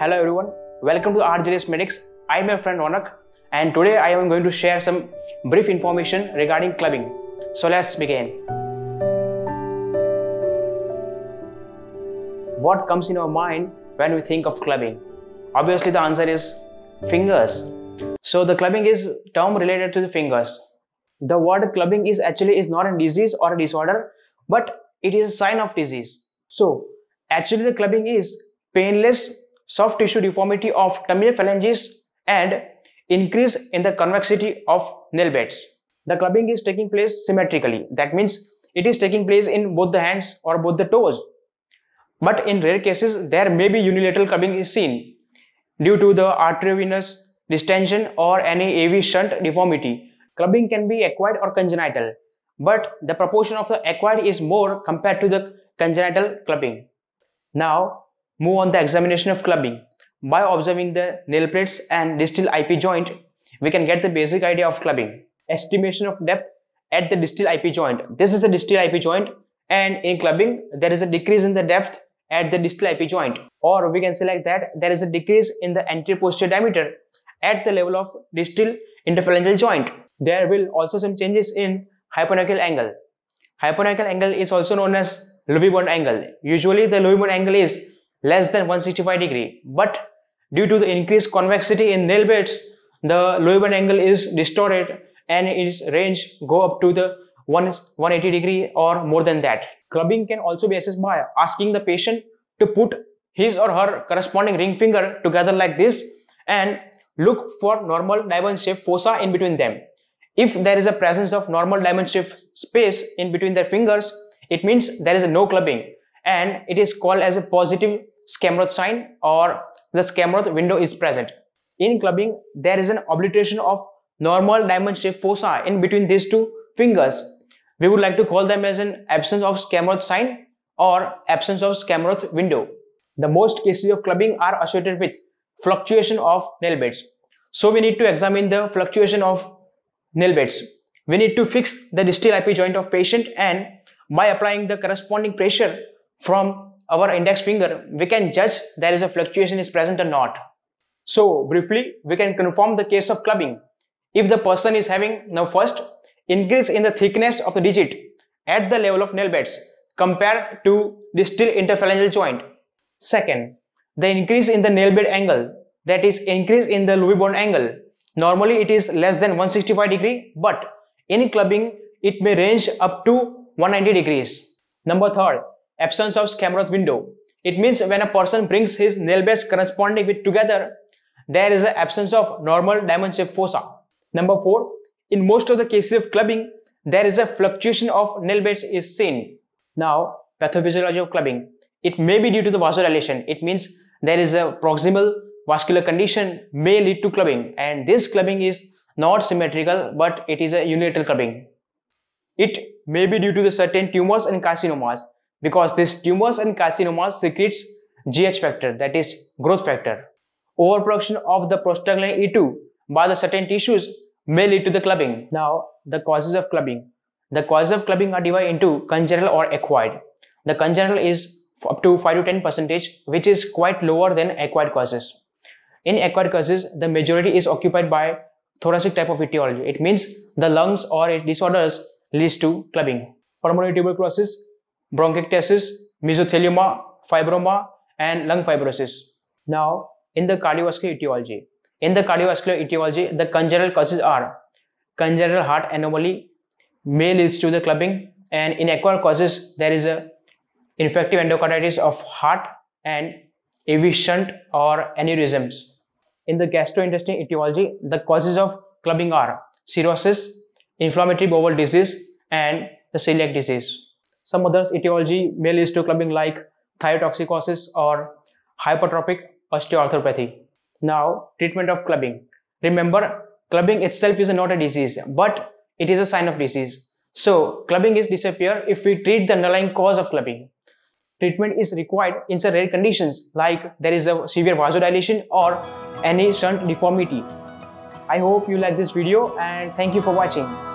Hello everyone, welcome to RJDS Medix. I'm your friend Ronak and today I am going to share some brief information regarding clubbing. So let's begin. What comes in our mind when we think of clubbing? Obviously the answer is fingers. So the clubbing is term related to the fingers. The word clubbing is actually is not a disease or a disorder but it is a sign of disease. So actually the clubbing is painless soft tissue deformity of terminal phalanges and increase in the convexity of nail beds. The clubbing is taking place symmetrically. That means it is taking place in both the hands or both the toes. But in rare cases, there may be unilateral clubbing is seen due to the arteriovenous distension or any AV shunt deformity. Clubbing can be acquired or congenital, but the proportion of the acquired is more compared to the congenital clubbing. Now, move on the examination of clubbing. By observing the nail plates and distal IP joint, we can get the basic idea of clubbing. Estimation of depth at the distal IP joint. This is the distal IP joint and in clubbing, there is a decrease in the depth at the distal IP joint. Or we can say like that, there is a decrease in the anterior posterior diameter at the level of distal interphalangeal joint. There will also some changes in hyponychial angle. Hyponychial angle is also known as Lovibond angle. Usually the Lovibond angle is less than 165 degree but Due to the increased convexity in nail beds, the Lovibond angle is distorted and its range go up to the 180 degree or more than that. Clubbing can also be assessed by asking the patient to put his or her corresponding ring finger together like this and look for normal diamond shaped fossa in between them. If there is a presence of normal diamond shaped space in between their fingers, it means there is no clubbing and it is called as a positive Schamroth sign or the Schamroth window is present. In clubbing, there is an obliteration of normal diamond shaped fossa in between these two fingers. We would like to call them as an absence of Schamroth sign or absence of Schamroth window. The most cases of clubbing are associated with fluctuation of nail beds. So we need to examine the fluctuation of nail beds. We need to fix the distal IP joint of patient and by applying the corresponding pressure from our index finger, we can judge there is a fluctuation is present or not. So briefly, we can confirm the case of clubbing. If the person is having now first increase in the thickness of the digit at the level of nail beds compared to distal interphalangeal joint. Second, the increase in the nail bed angle that is increase in the Lovibond angle. Normally it is less than 165 degree but in clubbing it may range up to 190 degrees. Number third, absence of Schamroth window. It means when a person brings his nail beds corresponding with together, there is an absence of normal diamond shaped fossa. Number 4. In most of the cases of clubbing, there is a fluctuation of nail beds is seen. Now, pathophysiology of clubbing. It may be due to the vasodilation. It means there is a proximal vascular condition may lead to clubbing and this clubbing is not symmetrical but it is a unilateral clubbing. It may be due to the certain tumors and carcinomas because these tumors and carcinomas secretes GH factor that is growth factor. Overproduction of the prostaglandin E2 by the certain tissues may lead to the clubbing. Now the causes of clubbing. The causes of clubbing are divided into congenital or acquired. The congenital is up to 5 to 10 percentage which is quite lower than acquired causes. In acquired causes, the majority is occupied by thoracic type of etiology. It means the lungs or its disorders leads to clubbing. Pulmonary tuberculosis bronchiectasis, mesothelioma, fibroma, and lung fibrosis. Now, in the cardiovascular etiology, in the cardiovascular etiology, the congenital causes are congenital heart anomaly may leads to the clubbing, and in acquired causes there is a infective endocarditis of heart and AV or aneurysms. In the gastrointestinal etiology, the causes of clubbing are cirrhosis, inflammatory bowel disease, and the celiac disease. Some others etiology may lead to clubbing like thyrotoxicosis or hypertrophic osteoarthropathy. Now, treatment of clubbing. Remember, clubbing itself is not a disease, but it is a sign of disease. So, clubbing is disappear if we treat the underlying cause of clubbing. Treatment is required in some rare conditions like there is a severe vasodilation or any shunt deformity. I hope you like this video and thank you for watching.